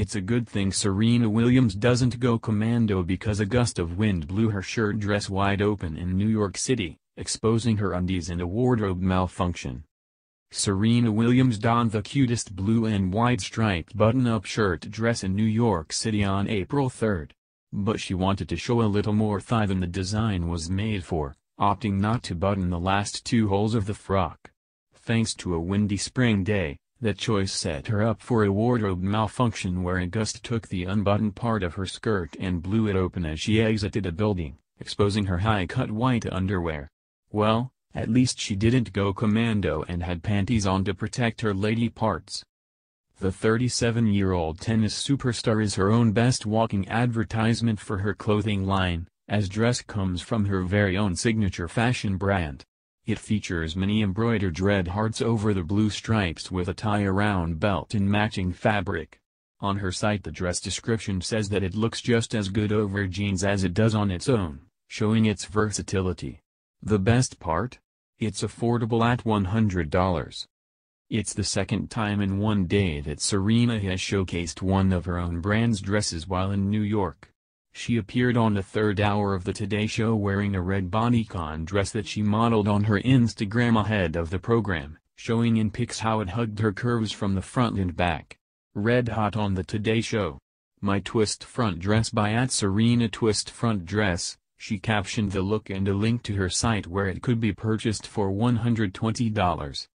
It's a good thing Serena Williams doesn't go commando because a gust of wind blew her shirt dress wide open in New York City, exposing her undies in a wardrobe malfunction. Serena Williams donned the cutest blue and white striped button-up shirt dress in New York City on April 3. But she wanted to show a little more thigh than the design was made for, opting not to button the last two holes of the frock. Thanks to a windy spring day, that choice set her up for a wardrobe malfunction where a gust took the unbuttoned part of her skirt and blew it open as she exited a building, exposing her high-cut white underwear. Well, at least she didn't go commando and had panties on to protect her lady parts. The 37-year-old tennis superstar is her own best walking advertisement for her clothing line, as dress comes from her very own signature fashion brand. It features many embroidered red hearts over the blue stripes with a tie-around belt in matching fabric. On her site the dress description says that it looks just as good over jeans as it does on its own, showing its versatility. The best part? It's affordable at $100. It's the second time in one day that Serena has showcased one of her own brand's dresses while in New York. She appeared on the third hour of the Today Show wearing a red bodycon dress that she modeled on her Instagram ahead of the program, showing in pics how it hugged her curves from the front and back. Red hot on the Today Show. My twist front dress by at Serena Twist Front Dress, she captioned the look and a link to her site where it could be purchased for $120.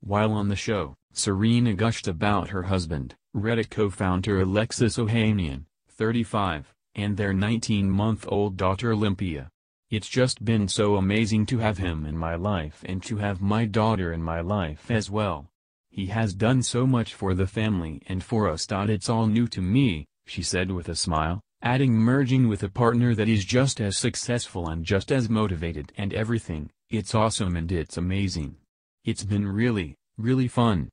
While on the show, Serena gushed about her husband, Reddit co-founder Alexis Ohanian, 35 and their 19-month-old daughter Olympia. It's just been so amazing to have him in my life and to have my daughter in my life as well. He has done so much for the family and for us. It's all new to me, she said with a smile, adding merging with a partner that is just as successful and just as motivated and everything, it's awesome and it's amazing. It's been really, really fun.